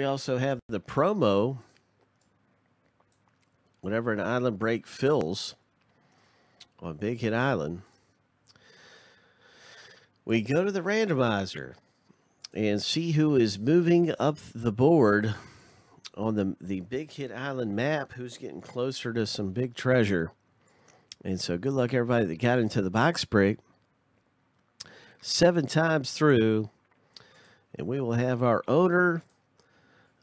we also have the promo. Whenever an island break fills on Big Hit Island, we go to the randomizer and see who is moving up the board on the the Big Hit Island map, who's getting closer to some big treasure. And so good luck everybody that got into the box break. Seven times through, and we will have our owner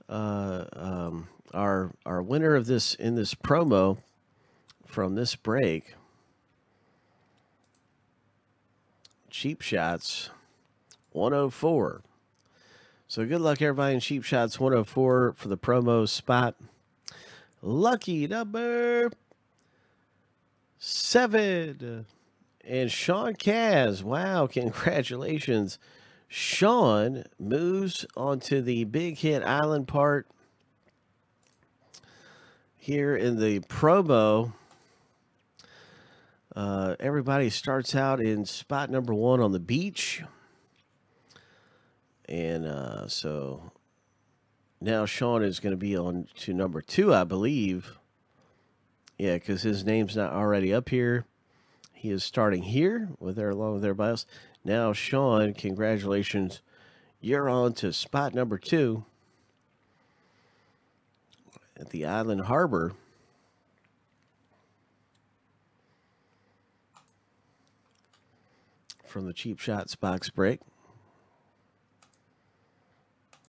uh, um, our our winner of this in this promo from this break. Cheap shots 104. So good luck everybody in Cheap Shots 104 for the promo spot. Lucky number seven. And Sean Kaz. Wow, congratulations. Sean moves onto the big hit island part here in the promo. Uh, everybody starts out in spot number one on the beach. And uh, so now Sean is going to be on to number two, I believe. Yeah, because his name's not already up here. He is starting here with their along with their else. Now, Sean, congratulations. You're on to spot number two at the Island Harbor. From the Cheap Shots box break.